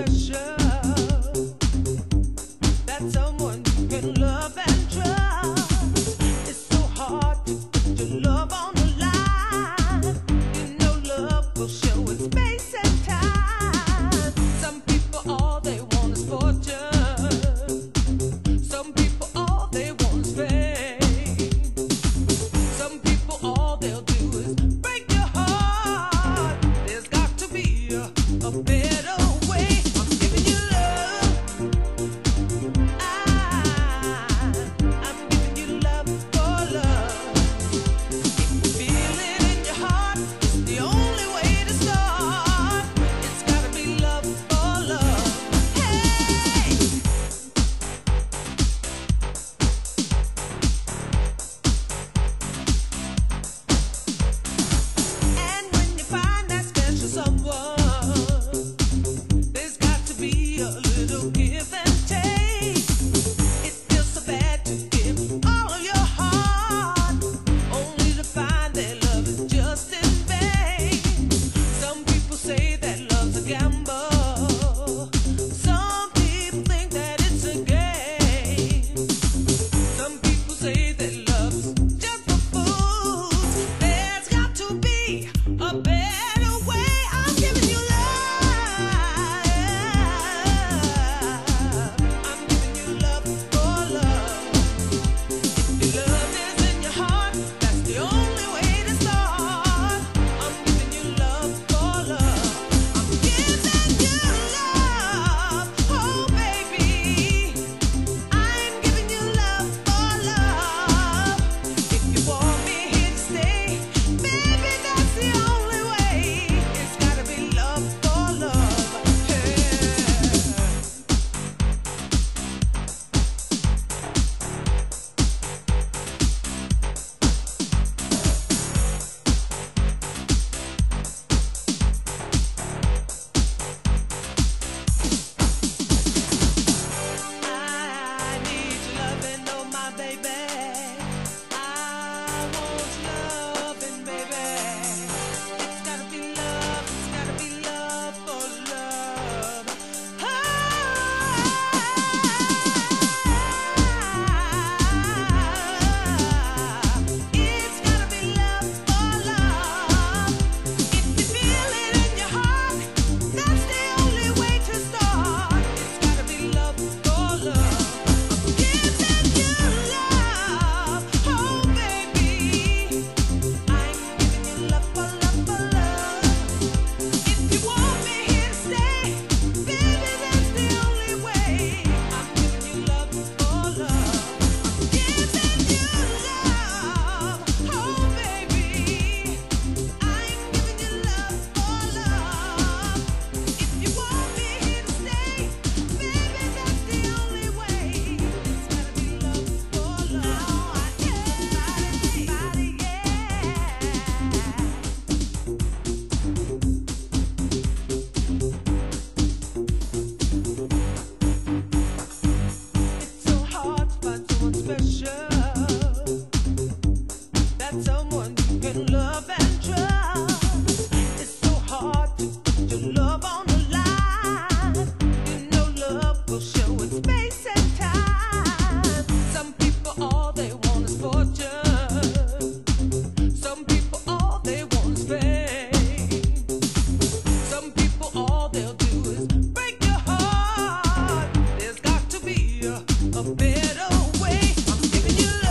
exception give it